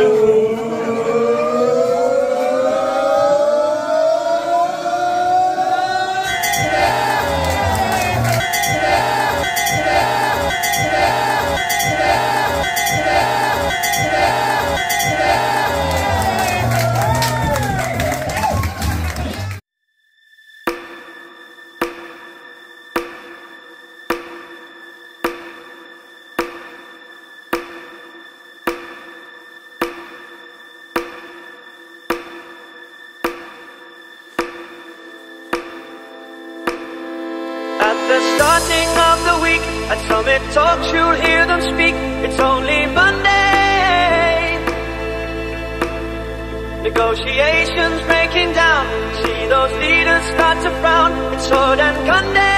Oh. starting of the week. At Summit Talks you'll hear them speak. It's only Monday. Negotiations breaking down. See those leaders start to frown. It's Sword and Gunday.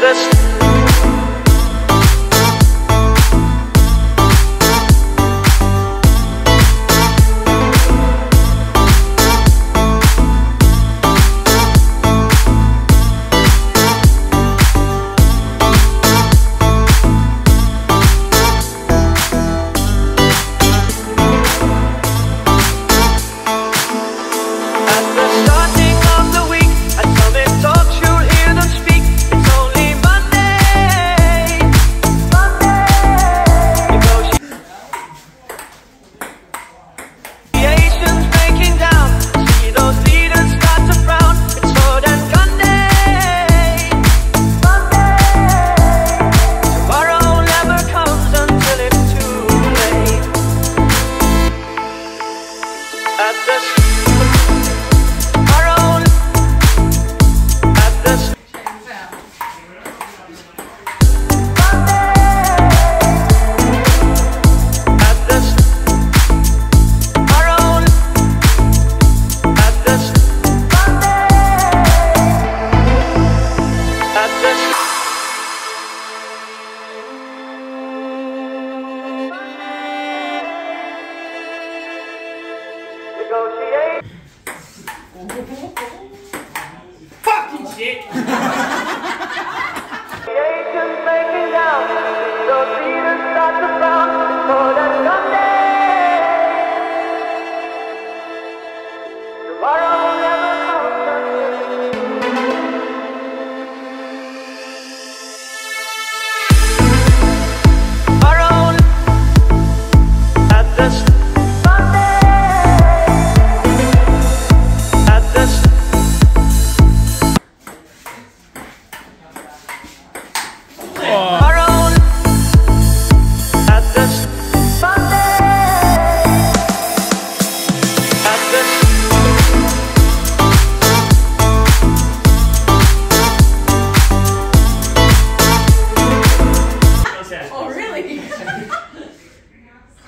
That's 行。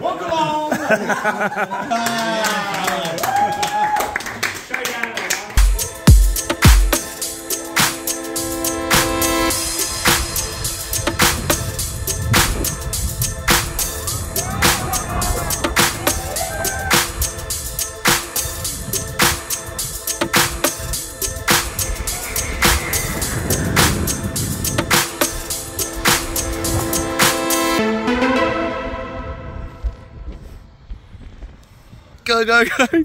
Walk along. Go, go, go.